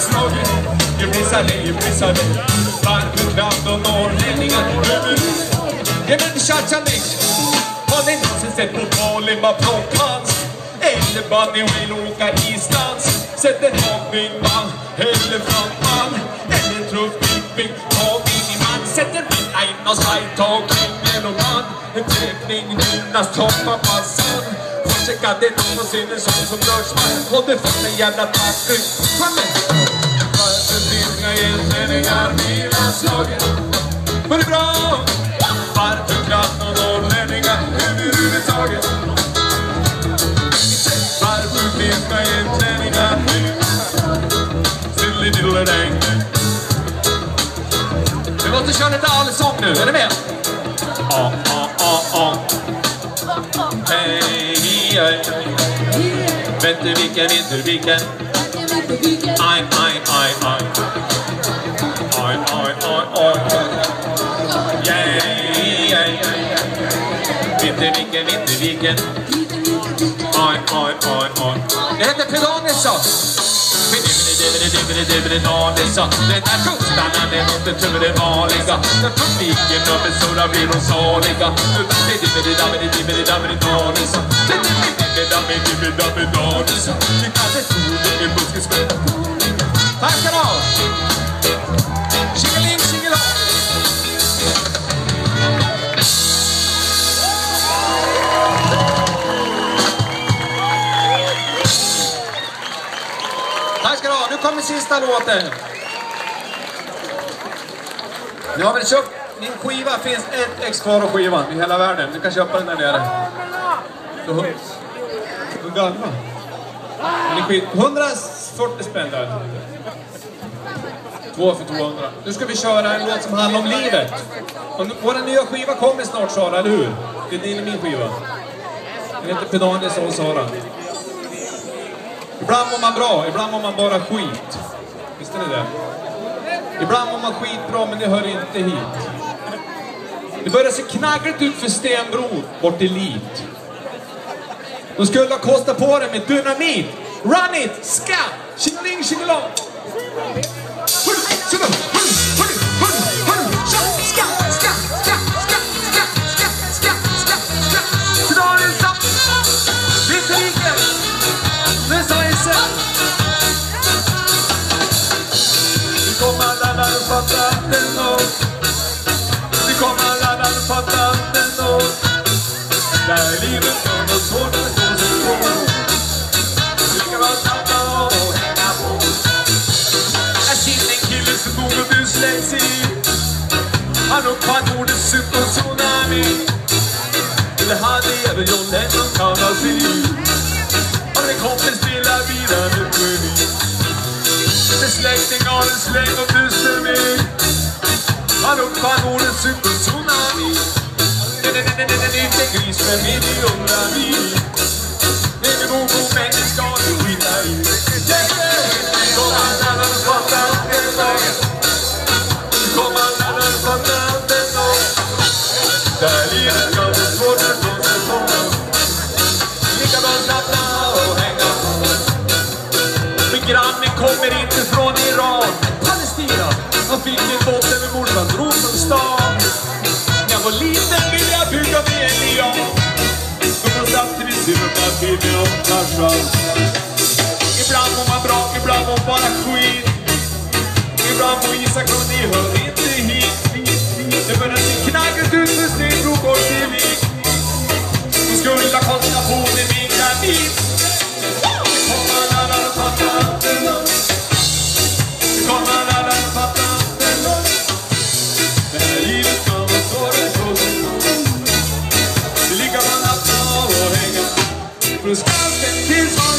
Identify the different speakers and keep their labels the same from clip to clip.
Speaker 1: slagen i Brissalé, i Brissalé Varmt land och norrlänningar. Ja men tja Har ni någonsin sett på Malin Brockmans? Eller Bunny Will åka isdans? Sätt en hoppingman eller frontman Eller truff bipping, ta miniman Sätt en villa in och skaj, ta kringen och man En tävling gynnas, toppa massan Först checkade någon och ser en sån som rörsman Håller fast en jävla taxi, kom igen! Inga hjältningar i landslaget? Men det är bra! Varför och norrlänningar överhuvudtaget? Varför finns inga hjältningar nu? Silly-diddle-dang Vi måste köra lite allsång nu, är ni med? Ja, ja, ja, ja. Hej, hej, Vinterviken, Vinterviken. Aj, aj, aj, aj. Aj, Vinterviken, Vinterviken. Oj, oj, oj, oj. Det heter Per Arnesson. Den här kostarna den åter tummade vanliga När publiken uppe stora blir hon saliga Nu dimmeli-dammeli-dimmeli-dammeli-danisson Dimmeli-dammeli-dimmeli-dammeli-danisson Vi kanske tror det är buskis. Tack ska du ha! Med. Nu kommer sista låten. Nu har vi köpt min skiva. finns ett ex kvar av skivan i hela världen. Du kan köpa den där nere. Hur, gammal? Den är skit. 140 spänn där. Två för 200. Nu ska vi köra en låt som handlar om livet. Och vår nya skiva kommer snart Sara, eller hur? Det är din och min skiva. Den heter Pedanis och Sara. Ibland mår man bra, ibland mår man bara skit. Visste ni det? Ibland mår man skitbra, men det hör inte hit. Det börjar se knaggligt ut för Stenbro bort i Lit. De skulle ha kostat på det med dynamit. Run it! Ska! Tjingeling tjingelong! Vi kommer alla där och och Vi kommer alla där och och Där livet gör något svårt att gå sig på Vi ska vara snabba och hänga på. Här sitter en kille som bor och dyslexi Han uppfann ordet psykotsunami Eller hade även John Lennon kallat sig Signalen släng och tusen mil. Hallåkanonen super tsunami. En liten gris med miljoner mil. När vi bor på det ska du skita i. Kom alla när du fattar allt detta Kom alla när du fattar allt detta Där livet kan vara svårt att ta sig från Lika bra slappna av och hänga För grannen kommer in Iran Palestina Han fick en båt över från stan. När jag var liten ville jag bygga mig en lian Men man samtidigt surna Bibi och Tarzan Ibland mår man bra, ibland mår man bara skit Ibland mår Isak och ni hör inte hit Det börjar Cause I've been this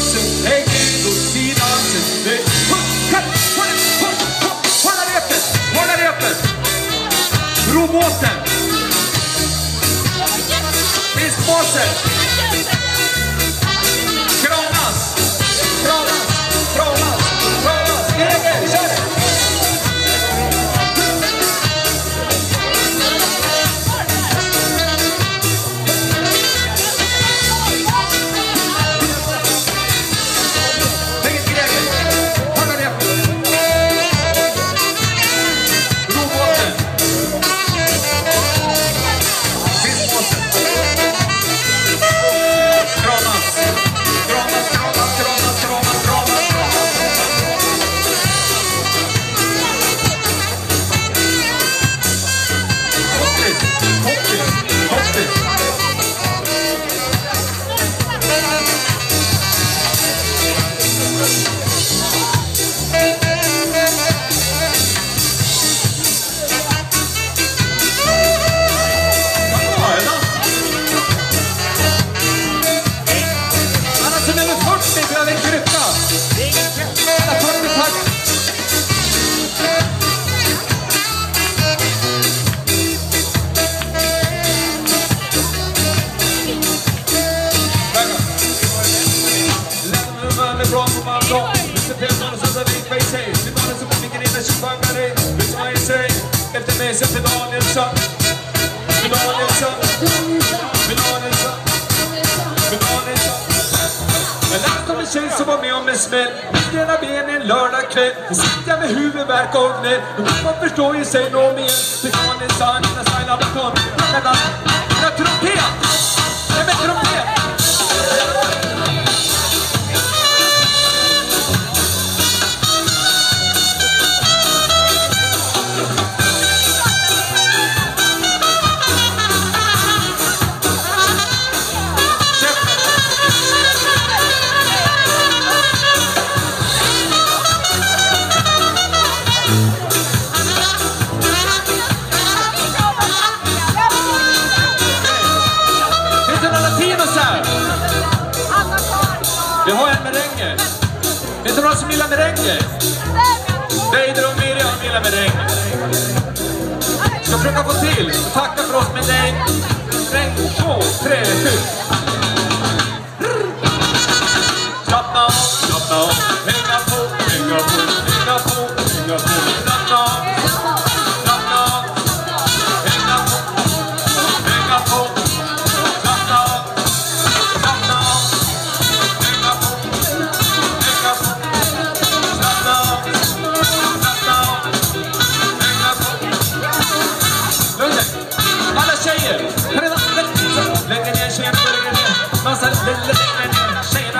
Speaker 1: säger till heter Danielsson. Danielsson. Danielsson. Danielsson. Jag läste om en tjej som var med om en smäll. Mitt ena ben en lördagkväll. Nu sitter jag med huvudvärk och gnäll. Och man förstår ju sig nog mer. För Danielsson, innan Saila var Finns det några som gillar meränger? Deider och Miriam gillar meränger. Ska försöka få till. Tacka för oss med dig. En, två, tre, sju.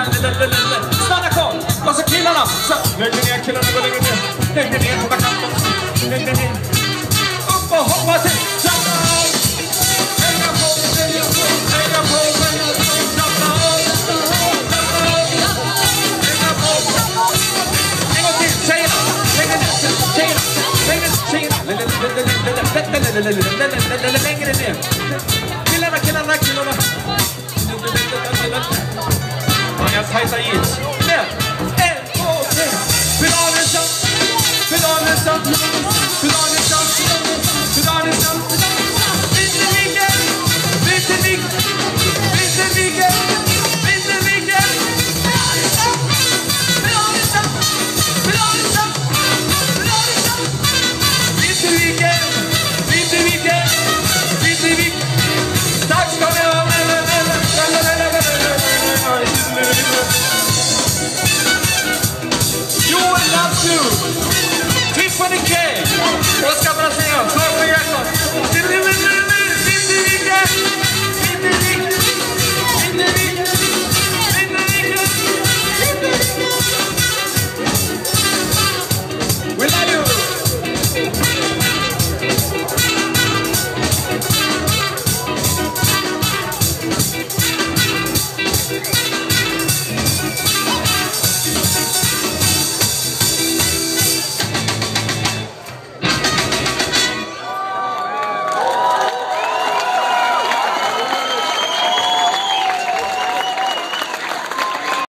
Speaker 1: Stanna kvar! Så killarna! Så, lägger ner killarna, och lägger ner. Lägger ner på backen. Lägger ner. Upp och hoppa till! Längre ner! Killarna, killarna, killarna! Har ni tajta jeans?